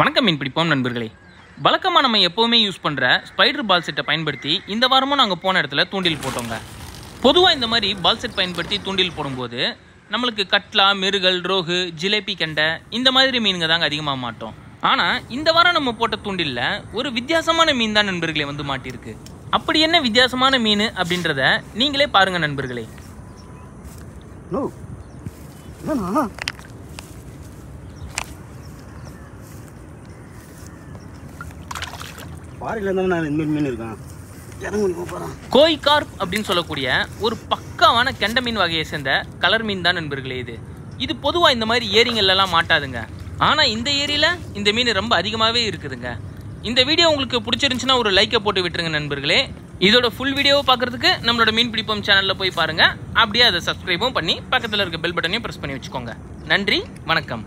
வணக்கம் மீன் பிடிப்போம் நண்பர்களே. வழக்கமாக நம்ம எப்போவுமே யூஸ் பண்ணுற ஸ்பைடர் பால் செட்டை பயன்படுத்தி இந்த வாரமும் நாங்கள் போன இடத்துல தூண்டில் போட்டோங்க. பொதுவாக இந்த மாதிரி பால் செட் பயன்படுத்தி தூண்டில் போடும்போது நம்மளுக்கு கட்லா மிருகல் ரோகு ஜிலேபி கெண்டை இந்த மாதிரி மீனுங்க தாங்க அதிகமாக மாட்டோம். ஆனால் இந்த வாரம் நம்ம போட்ட தூண்டிலில் ஒரு வித்தியாசமான மீன் தான் நண்பர்களே வந்து மாட்டியிருக்கு. அப்படி என்ன வித்தியாசமான மீன் அப்படின்றத நீங்களே பாருங்கள் நண்பர்களே. பாறையில் இருந்தாலும் நான் இந்த மீன் இருக்கான். கோய் கார்ப் அப்படின்னு சொல்லக்கூடிய ஒரு பக்காவான கெண்ட மீன் வகையை சேர்ந்த கலர் மீன் தான் நண்பர்களே இது. இது பொதுவாக இந்த மாதிரி ஏரிங்கள்லாம் மாட்டாதுங்க. ஆனால் இந்த ஏரியில் இந்த மீன் ரொம்ப அதிகமாகவே இருக்குதுங்க. இந்த வீடியோ உங்களுக்கு பிடிச்சிருந்துச்சுன்னா ஒரு லைக்கை போட்டு விட்டுருங்க நண்பர்களே. இதோட ஃபுல் வீடியோவை பார்க்கறதுக்கு நம்மளோட மீன் பிடிப்போம் சேனலில் போய் பாருங்கள் அப்படியே அதை சப்ஸ்கிரைபும் பண்ணி பக்கத்தில் இருக்க பெல் பட்டனையும் ப்ரெஸ் பண்ணி வச்சுக்கோங்க. நன்றி வணக்கம்.